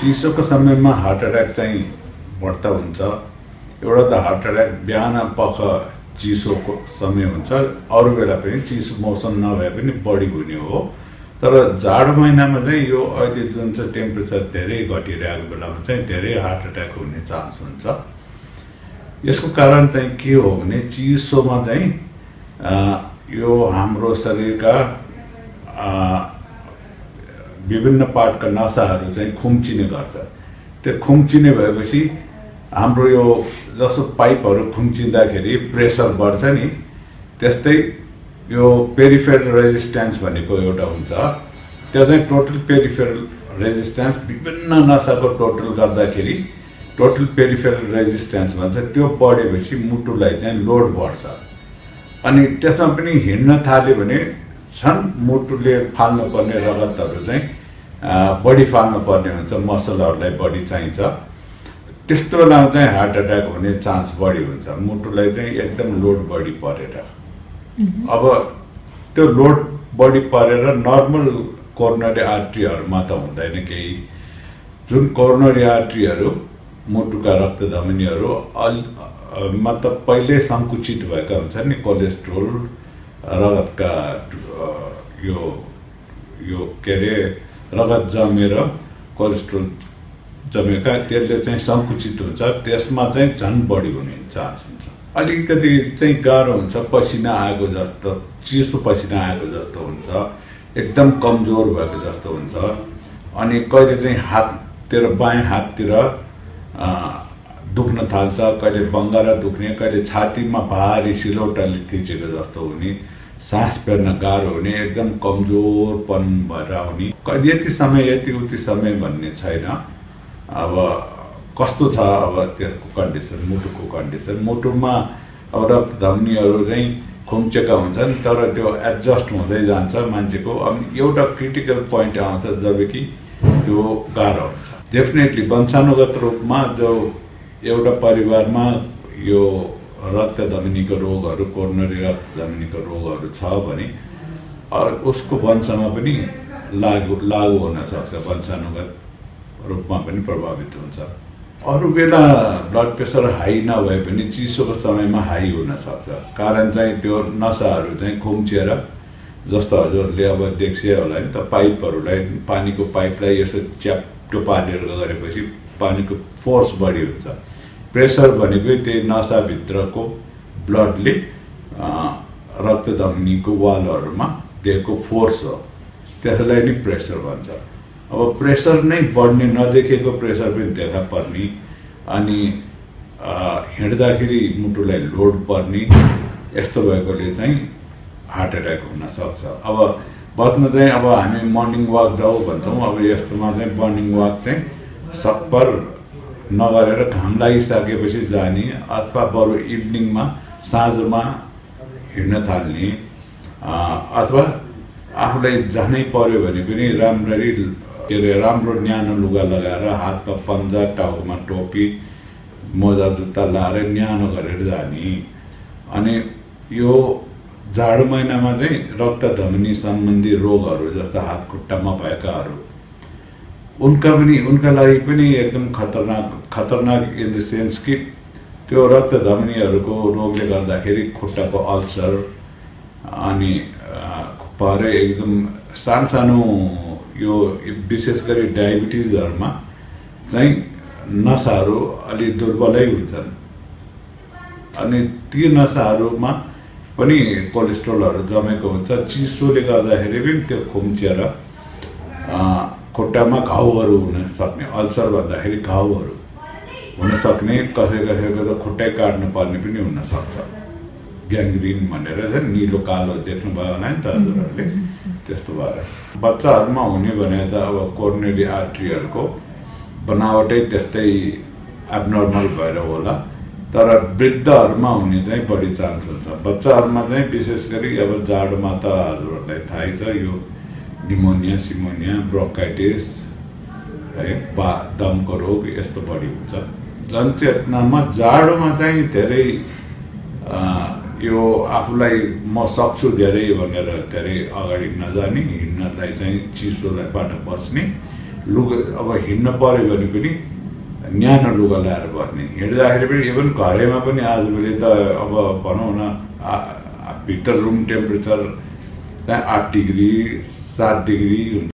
चिसोको समयमा heart attack चाहिँ बढ्ता हुन्छ। एउटा त हार्ट एट्याक बिहान पख चिसोको समय हुन्छ। अरू बेला पनि चिसो मौसम नभए पनि बढी हुने हो। तर जाडो महिनामा चाहिँ यो अहिले जुन चाहिँ टेम्परेचर धेरै घटिरहेको बेलामा चाहिँ धेरै हार्ट एट्याक हुने चान्स हुन्छ। यसको कारण चाहिँ के हो भने चिसोमा चाहिँ यो हाम्रो शरीरका विभिन्न पार्टका नसाहरू चाहिँ खुम्चिने गर्छ। त्यो खुम्चिने भएपछि हाम्रो यो जस्तो पाइपहरू खुम्चिँदाखेरि प्रेसर बढ्छ नि त्यस्तै यो पेरिफेरल रेजिस्ट्यान्स भनेको एउटा हुन्छ। त्यो चाहिँ टोटल पेरिफेरल रेजिस्ट्यान्स विभिन्न नसाको टोटल गर्दाखेरि टोटल पेरिफेरल रेजिस्ट्यान्स भन्छ। त्यो बढेपछि मुटुलाई चाहिँ लोड बढ्छ। अनि त्यसमा पनि हिँड्न थाल्यो भने छन् मुटुले फाल्नुपर्ने रगतहरू चाहिँ बढी फाल्नुपर्ने हुन्छ मसलहरूलाई बढी चाहिन्छ। त्यस्तो बेलामा चाहिँ हार्ट एट्याक हुने चान्स बढी हुन्छ। मुटुलाई चाहिँ एकदम लोड बढी परेर। अब त्यो लोड बढी परेर नर्मल कोरोनरी आर्ट्रीहरूमा त हुँदैन केही। जुन कोरोनरी आर्ट्रीहरू मुटुका रक्तधमनीहरू अलि मतलब पहिले सङ्कुचित भएका हुन्छ नि कोलेस्ट्रोल रगतका यो यो के अरे रगत जमेर कोलेस्ट्रोल जमेका त्यसले चाहिँ सङ्कुचित हुन्छ। त्यसमा चाहिँ झन् बढी हुने चान्स हुन्छ। अलिकति चाहिँ गाह्रो हुन्छ पसिना आएको जस्तो चिसो पसिना आएको जस्तो हुन्छ। एकदम कमजोर भएको जस्तो हुन्छ। अनि कहिले चाहिँ हाततिर बायाँ हाततिर दुख्न थाल्छ कहिले बङ्गारा दुख्ने कहिले छातीमा भारी सिलौटाले थिचेको जस्तो हुने। सास फेर्न गाह्रो हुने एकदम कमजोरपन भएर आउने। यति समय यति उति समय भन्ने छैन। अब कस्तो छ अब त्यसको कन्डिसन मुटुको कन्डिसन। मुटुमा अब रक्तधमनीहरू चाहिँ खुम्चेका हुन्छन् तर त्यो एडजस्ट हुँदै जान्छ मान्छेको। अब एउटा क्रिटिकल पोइन्ट आउँछ जब कि त्यो गाह्रो हुन्छ। डेफिनेटली वंशानुगत रूपमा जो एउटा परिवारमा यो रक्तधमनीको रोगहरू कोरोनरी रक्तधमनीको रोगहरू छ भने उसको वंशमा पनि लागु लागु हुनसक्छ वंशानुगत रूपमा पनि प्रभावित हुन्छ। अरू बेला ब्लड प्रेसर हाई नभए पनि चिसोको समयमा हाई हुनसक्छ कारण चाहिँ त्यो नसाहरू चाहिँ खुम्चिएर जस्तो हजुरले अब देख्छ होला नि त पाइपहरूलाई पानीको पाइपलाई यसो च्याप्टो पारेर गरेपछि पानीको फोर्स बढी हुन्छ। प्रेसर भनेकै त्यही नसाभित्रको ब्लडले रक्तधमनीको वालहरूमा दिएको फोर्स हो। त्यसलाई नै प्रेसर भन्छ। अब प्रेसर नै बढ्ने नदेखेको प्रेसर पनि देखा पर्ने अनि हिँड्दाखेरि मुटुलाई लोड पर्ने यस्तो भएकोले चाहिँ हार्ट एट्याक हुनसक्छ अब बच्न चाहिँ अब हामी मर्निङ वाक जाऊ भन्छौँ। अब यस्तोमा चाहिँ मर्निङ वाक चाहिँ सप्पर नगरेर घाम लागिसकेपछि जाने अथवा बरु इभिनिङमा साँझमा हिँड्न थाल्ने अथवा आफूलाई जानै पर्यो भने पनि राम्ररी के अरे राम्रो न्यानो लुगा लगाएर हातमा पन्जा टाउकोमा टोपी मोजा जुत्ता लाएर न्यानो गरेर जाने। अनि यो जाडो महिनामा चाहिँ रक्त धमनी सम्बन्धी रोगहरू जस्तो हात खुट्टामा भएकाहरू उनका पनि उनका लागि पनि एकदम खतरनाक खतरनाक इन द सेन्स कि त्यो रक्त धमनीहरूको रोगले गर्दाखेरि खुट्टाको अल्सर अनि भएर एकदम सानो सानो यो विशेष गरी डायबिटिजहरूमा चाहिँ नसाहरू अलि दुर्बलै हुन्छन्। अनि ती नसाहरूमा पनि कोलेस्ट्रोलहरू जमेको हुन्छ। चिसोले गर्दाखेरि पनि त्यो खुम्चिएर खुट्टामा घाउहरू हुन सक्ने अल्सर भन्दाखेरि घाउहरू हुन सक्ने कसै कसैको त खुट्टै काट्नु पर्ने पनि हुनसक्छ ग्याङ्ग्रिन भनेर चाहिँ निलो कालो देख्नुभयो होला नि त हजुरहरूले। त्यस्तो भएर। बच्चाहरूमा हुने भने त अब कोर्नेली आर्ट्रीहरूको बनावटै त्यस्तै एबनर्मल भएर होला। तर वृद्धहरूमा हुने चाहिँ बढी चान्स हुन्छ। बच्चाहरूमा चाहिँ विशेष गरी अब जाडोमा त हजुरहरूलाई थाहै छ यो निमोनिया सिमोनिया ब्रोकाइटिस है बा दमको रोग यस्तो बढी हुन्छ। जनचेतनामा जाडोमा चाहिँ धेरै यो आफूलाई म सक्छु धेरै भनेर धेरै अगाडि नजाने हिँड्नलाई चाहिँ चिसोलाईबाट बस्ने लुगा अब हिँड्न पऱ्यो भने पनि न्यानो लुगा लगाएर बस्ने। हिँड्दाखेरि पनि इभन घरैमा पनि आजभोलि त अब भनौँ न भित्र रुम टेम्परेचर चाहिँ आठ डिग्री सात डिग्री हुन्छ